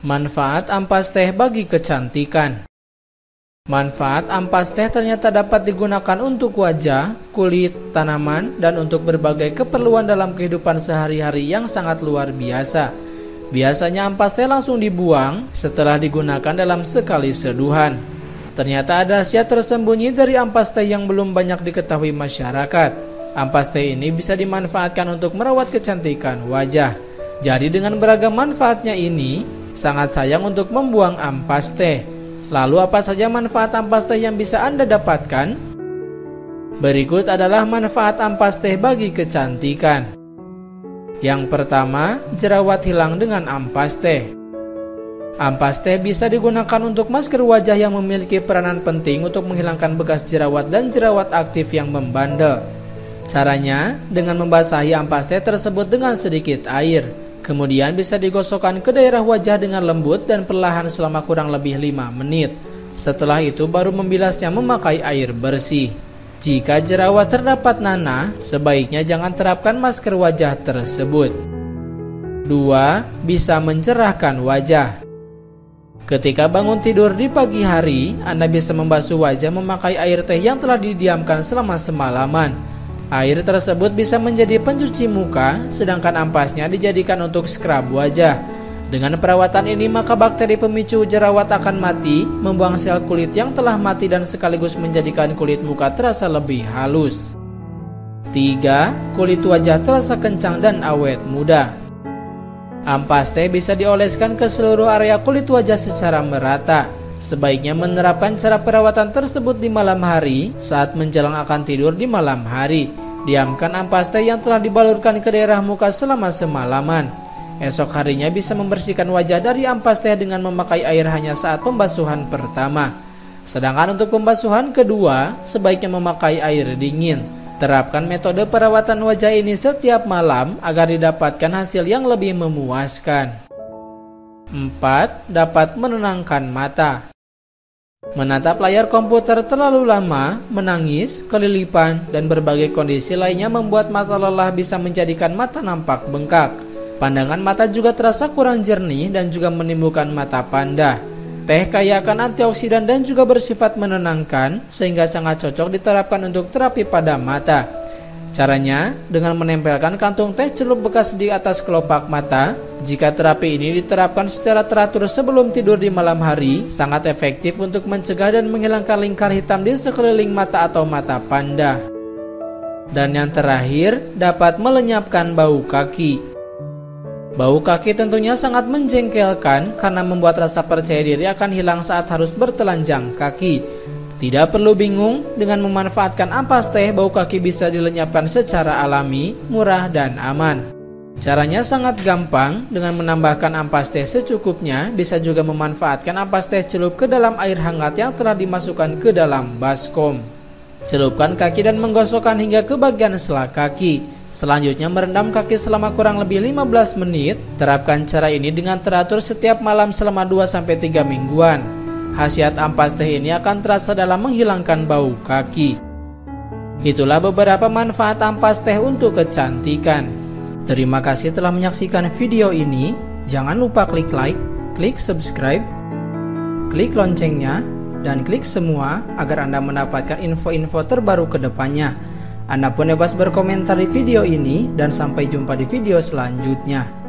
Manfaat ampas teh bagi kecantikan Manfaat ampas teh ternyata dapat digunakan untuk wajah, kulit, tanaman, dan untuk berbagai keperluan dalam kehidupan sehari-hari yang sangat luar biasa. Biasanya ampas teh langsung dibuang setelah digunakan dalam sekali seduhan. Ternyata ada rahasia tersembunyi dari ampas teh yang belum banyak diketahui masyarakat. Ampas teh ini bisa dimanfaatkan untuk merawat kecantikan wajah. Jadi dengan beragam manfaatnya ini, sangat sayang untuk membuang ampas teh. Lalu apa saja manfaat ampas teh yang bisa Anda dapatkan? Berikut adalah manfaat ampas teh bagi kecantikan. Yang pertama, jerawat hilang dengan ampas teh. Ampas teh bisa digunakan untuk masker wajah yang memiliki peranan penting untuk menghilangkan bekas jerawat dan jerawat aktif yang membandel. Caranya, dengan membasahi ampas teh tersebut dengan sedikit air. Kemudian bisa digosokkan ke daerah wajah dengan lembut dan perlahan selama kurang lebih 5 menit. Setelah itu baru membilasnya memakai air bersih. Jika jerawat terdapat nanah, sebaiknya jangan terapkan masker wajah tersebut. 2. Bisa mencerahkan wajah. Ketika bangun tidur di pagi hari, Anda bisa membasuh wajah memakai air teh yang telah didiamkan selama semalaman. Air tersebut bisa menjadi pencuci muka, sedangkan ampasnya dijadikan untuk scrub wajah. Dengan perawatan ini maka bakteri pemicu jerawat akan mati, membuang sel kulit yang telah mati dan sekaligus menjadikan kulit muka terasa lebih halus. 3. Kulit wajah terasa kencang dan awet muda. Ampas teh bisa dioleskan ke seluruh area kulit wajah secara merata. Sebaiknya menerapkan cara perawatan tersebut di malam hari saat menjelang akan tidur di malam hari. Diamkan ampas teh yang telah dibalurkan ke daerah muka selama semalaman. Esok harinya bisa membersihkan wajah dari ampas teh dengan memakai air hanya saat pembasuhan pertama. Sedangkan untuk pembasuhan kedua, sebaiknya memakai air dingin. Terapkan metode perawatan wajah ini setiap malam agar didapatkan hasil yang lebih memuaskan. 4. Dapat menenangkan mata. Menatap layar komputer terlalu lama, menangis, kelilipan, dan berbagai kondisi lainnya membuat mata lelah bisa menjadikan mata nampak bengkak. Pandangan mata juga terasa kurang jernih dan juga menimbulkan mata panda. Teh kaya akan antioksidan dan juga bersifat menenangkan, sehingga sangat cocok diterapkan untuk terapi pada mata. Caranya, dengan menempelkan kantung teh celup bekas di atas kelopak mata. Jika terapi ini diterapkan secara teratur sebelum tidur di malam hari, sangat efektif untuk mencegah dan menghilangkan lingkar hitam di sekeliling mata atau mata panda. Dan yang terakhir, dapat melenyapkan bau kaki. Bau kaki tentunya sangat menjengkelkan karena membuat rasa percaya diri akan hilang saat harus bertelanjang kaki. Tidak perlu bingung, dengan memanfaatkan ampas teh, bau kaki bisa dilenyapkan secara alami, murah, dan aman. Caranya sangat gampang, dengan menambahkan ampas teh secukupnya, bisa juga memanfaatkan ampas teh celup ke dalam air hangat yang telah dimasukkan ke dalam baskom. Celupkan kaki dan menggosokkan hingga ke bagian selak kaki. Selanjutnya merendam kaki selama kurang lebih 15 menit. Terapkan cara ini dengan teratur setiap malam selama 2-3 mingguan. Khasiat ampas teh ini akan terasa dalam menghilangkan bau kaki. Itulah beberapa manfaat ampas teh untuk kecantikan. Terima kasih telah menyaksikan video ini. Jangan lupa klik like, klik subscribe, klik loncengnya, dan klik semua agar Anda mendapatkan info-info terbaru ke depannya. Anda pun bebas berkomentar di video ini dan sampai jumpa di video selanjutnya.